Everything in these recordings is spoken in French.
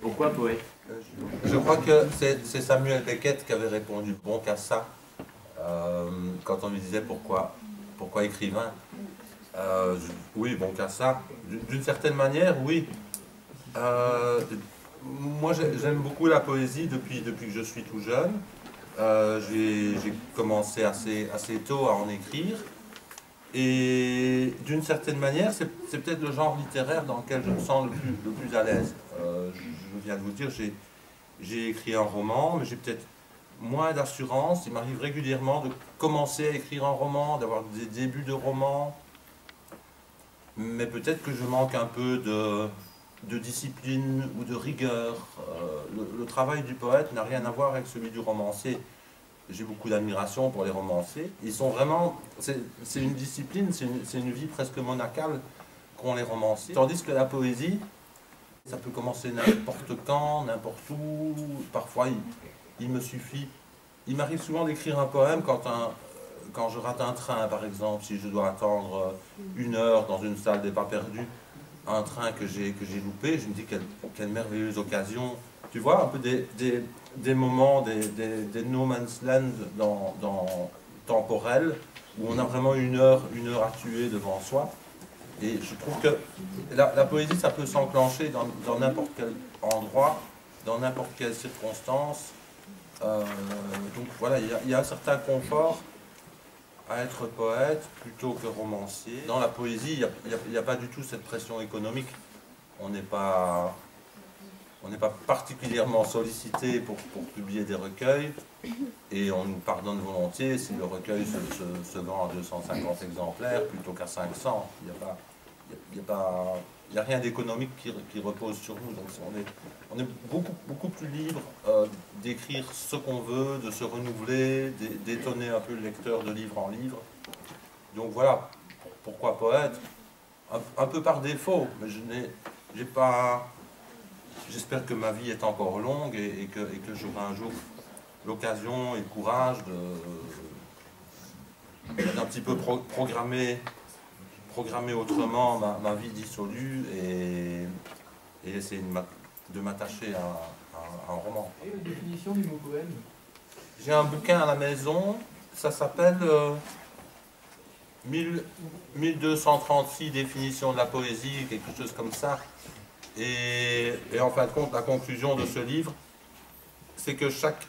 Pourquoi poète Je crois que c'est Samuel Beckett qui avait répondu bon qu'à ça euh, quand on lui disait pourquoi, pourquoi écrivain. Euh, oui, bon qu'à ça. D'une- certaine manière, oui. Euh, moi, j'ai- j'aime beaucoup la poésie depuis, depuis que je suis tout jeune. J'ai commencé assez, assez tôt à en écrire. Et d'une certaine manière, c'est c'est peut-être le genre littéraire dans lequel je me sens le plus, le plus à l'aise. Euh, je, viens de vous dire, j'ai écrit un roman, mais j'ai peut-être moins d'assurance. Il m'arrive régulièrement de commencer à écrire un roman, d'avoir des débuts de roman. Mais peut-être que je manque un peu de, discipline ou de rigueur. Euh, le, travail du poète n'a rien à voir avec celui du romancier. J'ai beaucoup d'admiration pour les romanciers. Ils sont vraiment. C'est une discipline, c'est une vie presque monacale qu'ont les romanciers. Tandis que la poésie, ça peut commencer n'importe quand, n'importe où. Parfois, il, me suffit. Il m'arrive souvent d'écrire un poème quand, je rate un train, par exemple, si je dois attendre euh, une heure dans une salle des pas perdus, un train que j'ai loupé. Je me dis quelle, quelle merveilleuse occasion. Tu vois, un peu des, des, moments, des, des, des no man's land dans, dans, temporels, où on a vraiment une heure, une heure à tuer devant soi. Et je trouve que la, poésie, ça peut s'enclencher dans n'importe quel endroit, dans n'importe quelle circonstance. Euh, donc voilà, il y, a, un certain confort à être poète plutôt que romancier. Dans la poésie, il n'y a, a pas du tout cette pression économique. On n'est pas, on n'est pas particulièrement sollicité pour, publier des recueils et on nous pardonne volontiers si le recueil se, vend à 250 exemplaires plutôt qu'à 500. Il n'y a rien d'économique qui, repose sur nous. Donc on est, beaucoup, plus libre euh, d'écrire ce qu'on veut, de se renouveler, d'é- d'étonner un peu le lecteur de livre en livre. Donc voilà, pourquoi poète? Un, peu par défaut, mais je n'ai pas. J'espère que ma vie est encore longue et, et que, et que j'aurai un jour l'occasion et le courage d'un petit peu pro- programmer, programmer autrement ma, ma vie dissolue et, et essayer de m'a- de m'attacher à, à un roman. Et la définition du mot poème? J'ai un bouquin à la maison, ça s'appelle euh, 1000 1236 définitions de la poésie, quelque chose comme ça. Et, en fin de compte, la conclusion de ce livre, c'est que chaque,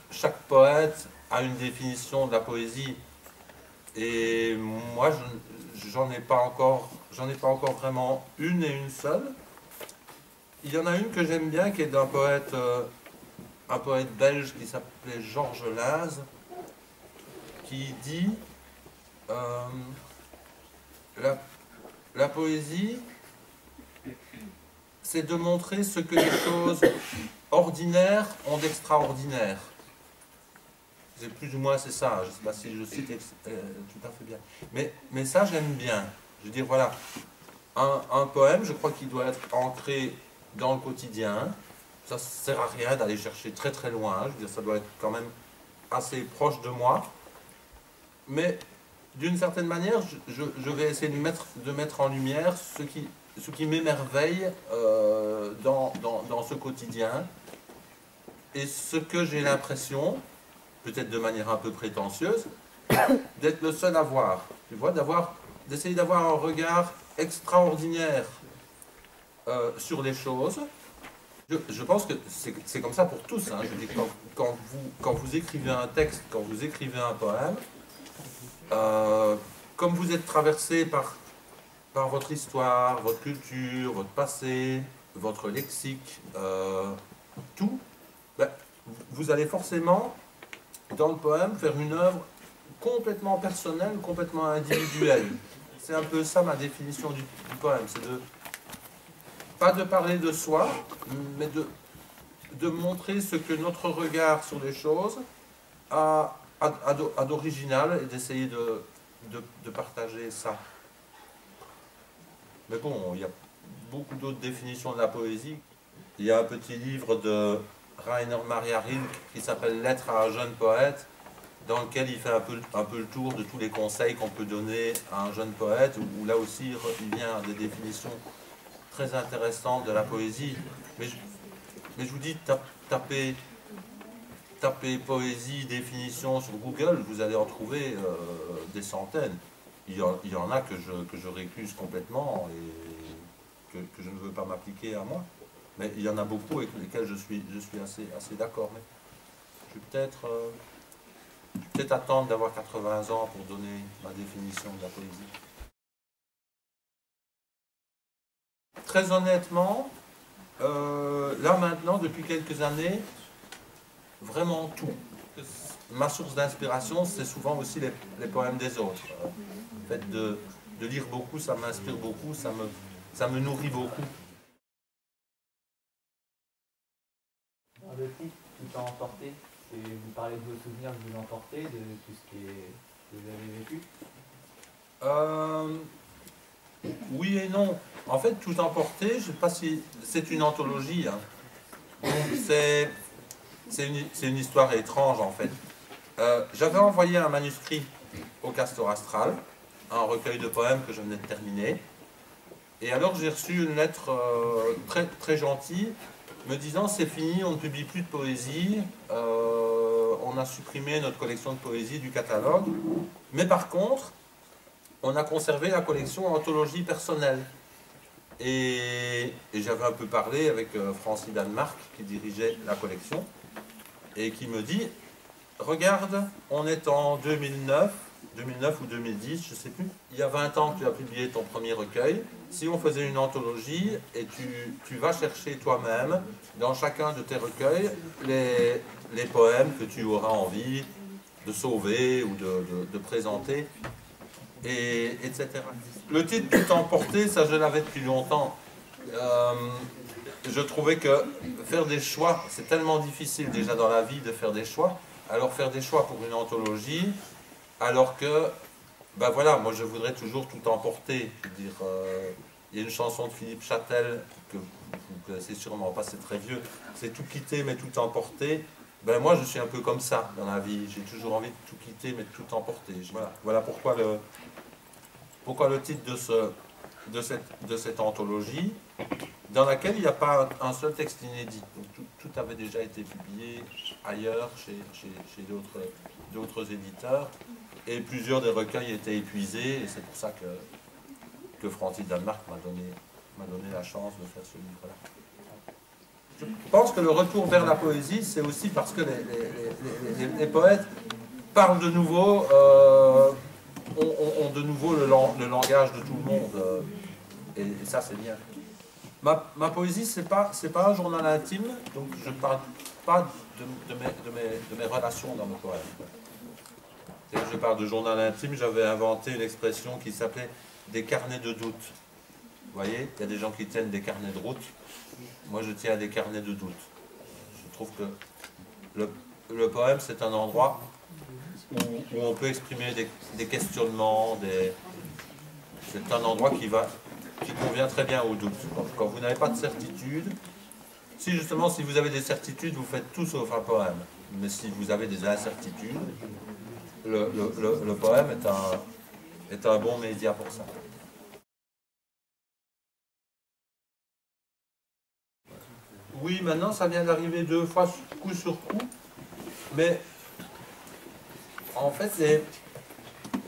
poète a une définition de la poésie. Et moi, je- j'en ai pas encore, ai pas encore vraiment une et une seule. Il y en a une que j'aime bien, qui est d'un poète, euh, poète belge qui s'appelait Georges Laz, qui dit euh, la poésie, c'est de montrer ce que les choses ordinaires ont d'extraordinaire. C'est plus ou moins c'est ça. Je ne sais pas si je cite euh, tout à fait bien. Mais, mais ça, j'aime bien. Je veux dire, voilà, un, poème, je crois qu'il doit être ancré dans le quotidien. Ça ne sert à rien d'aller chercher très très loin. Je veux dire, ça doit être quand même assez proche de moi. Mais d'une certaine manière, je, je- je vais essayer de mettre, de mettre en lumière ce qui, ce qui m'émerveille euh, dans, dans, ce quotidien. Et ce que j'ai l'impression, peut-être de manière un peu prétentieuse, d'être le seul à voir. Tu vois, d'essayer d'avoir un regard extraordinaire euh, sur les choses. Je, pense que c'est, comme ça pour tous. hein. Je quand, quand vous, quand vous écrivez un texte, quand vous écrivez un poème, euh, comme vous êtes traversé par, par votre histoire, votre culture, votre passé, votre lexique, euh, tout, ben, vous allez forcément, dans le poème, faire une œuvre complètement personnelle, complètement individuelle. C'est un peu ça ma définition du, poème, c'est de pas de parler de soi, mais de, montrer ce que notre regard sur les choses a, a, a d'o- a d'original et d'essayer de, de, de partager ça. Mais bon, il y a beaucoup d'autres définitions de la poésie. Il y a un petit livre de Rainer Maria Rilke qui s'appelle Lettre à un jeune poète, dans lequel il fait un peu, un peu le tour de tous les conseils qu'on peut donner à un jeune poète, où, là aussi il vient des définitions très intéressantes de la poésie. Mais je, vous dis, tapez, tapez poésie, définition sur Google, vous allez en trouver euh, des centaines. Il y, en, a que je, que je récuse complètement et que, je ne veux pas m'appliquer à moi. Mais il y en a beaucoup avec lesquels je suis, je suis assez, assez d'accord. Mais je vais peut-être euh, attendre d'avoir 80 ans pour donner ma définition de la poésie. Très honnêtement, euh, là maintenant, depuis quelques années, vraiment tout. Ma source d'inspiration, c'est souvent aussi les, poèmes des autres. Le fait de, lire beaucoup, ça m'inspire beaucoup, ça me, ça me nourrit beaucoup. Le titre, tout a emporté, vous parlez de vos souvenirs que vous emportez, de tout ce que vous avez vécu? Euh, Oui et non. En fait, tout emporté, je ne sais pas si c'est une anthologie. Hein. C'est c'est une, histoire étrange en fait. Euh, j'avais envoyé un manuscrit au Castor Astral, un recueil de poèmes que je venais de terminer. Et alors j'ai reçu une lettre euh, très, très gentille me disant c'est fini, on ne publie plus de poésie, euh, on a supprimé notre collection de poésie du catalogue, mais par contre, on a conservé la collection anthologie personnelle. Et, et j'avais un peu parlé avec Francis Danemark qui dirigeait la collection et qui me dit Regarde, on est en 2009, 2009 ou 2010, je ne sais plus. Il y a 20 ans que tu as publié ton premier recueil. Si on faisait une anthologie et tu, tu vas chercher toi-même, dans chacun de tes recueils, les, les, poèmes que tu auras envie de sauver ou de, de, présenter, et, etc. Le titre Tout emporté, ça je l'avais depuis longtemps. Euh, je trouvais que faire des choix, c'est tellement difficile déjà dans la vie de faire des choix. Alors faire des choix pour une anthologie, alors que, ben voilà, moi je voudrais toujours tout emporter. dire, euh, il y a une chanson de Philippe Châtel, que vous connaissez sûrement pas, c'est très vieux, c'est tout quitter mais tout emporter. Ben moi je suis un peu comme ça dans la vie, j'ai toujours envie de tout quitter mais de tout emporter. Voilà, voilà pourquoi, le, pourquoi le titre de, ce, de, cette, de cette anthologie dans laquelle il n'y a pas un seul texte inédit. Tout, avait déjà été publié ailleurs, chez, chez, d'autres éditeurs, et plusieurs des recueils étaient épuisés, et c'est pour ça que, que Danemark m'a donné, donné la chance de faire ce livre-là. Je pense que le retour vers la poésie, c'est aussi parce que les, poètes parlent de nouveau, euh, ont, de nouveau le, langage de tout le monde, et ça c'est bien. Ma, poésie, ce n'est pas, pas un journal intime, donc je ne parle pas de, mes, mes, relations dans mes poèmes. je parle de journal intime, j'avais inventé une expression qui s'appelait des carnets de doute. Vous voyez, il y a des gens qui tiennent des carnets de route. Moi, je tiens à des carnets de doute. Je trouve que le, poème, c'est un endroit où, où, on peut exprimer des, des questionnements, des... c'est un endroit qui va qui convient très bien au doute. Quand vous n'avez pas de certitude, si justement, si vous avez des certitudes, vous faites tout sauf un poème. Mais si vous avez des incertitudes, le, poème est un, est un bon média pour ça. Oui, maintenant, ça vient d'arriver deux fois, coup sur coup. Mais en fait, c'est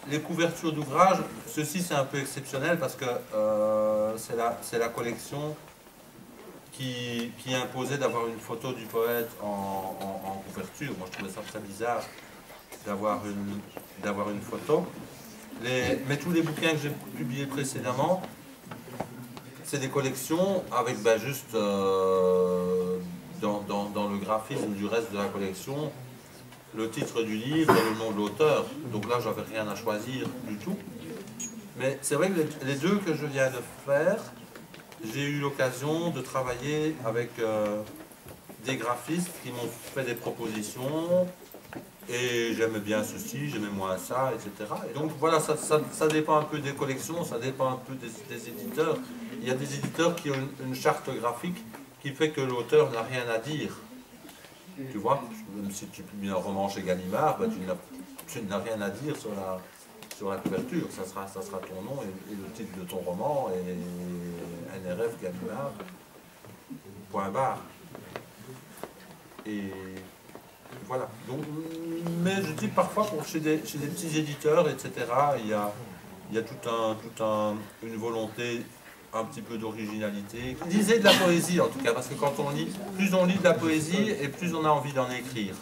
les couvertures d'ouvrages, ceci c'est un peu exceptionnel parce que euh, c'est la, collection qui, qui imposait d'avoir une photo du poète en, couverture. Moi je trouvais ça très bizarre d'avoir une, photo. Mais tous les bouquins que j'ai publiés précédemment, c'est des collections avec ben, juste euh, dans, le graphisme du reste de la collection, le titre du livre et le nom de l'auteur. Donc là, j'avais rien à choisir du tout. Mais c'est vrai que les, deux que je viens de faire, j'ai eu l'occasion de travailler avec euh, des graphistes qui m'ont fait des propositions. Et j'aimais bien ceci, j'aimais moins ça, etc. Et donc voilà, ça, dépend un peu des collections, ça dépend un peu des, éditeurs. Il y a des éditeurs qui ont une charte graphique qui fait que l'auteur n'a rien à dire. Tu vois, même si tu publies un roman chez Gallimard, bah, tu n'as rien à dire sur la, sur la couverture. Ça sera, ça sera ton nom et, le titre de ton roman et NRF Gallimard, point barre. et voilà. Donc, mais je dis parfois pour chez des, chez des petits éditeurs, etc., il y a, il y a tout un, tout un, une volonté un petit peu d'originalité. Lisez de la poésie en tout cas, parce que quand on lit, plus on lit de la poésie et plus on a envie d'en écrire.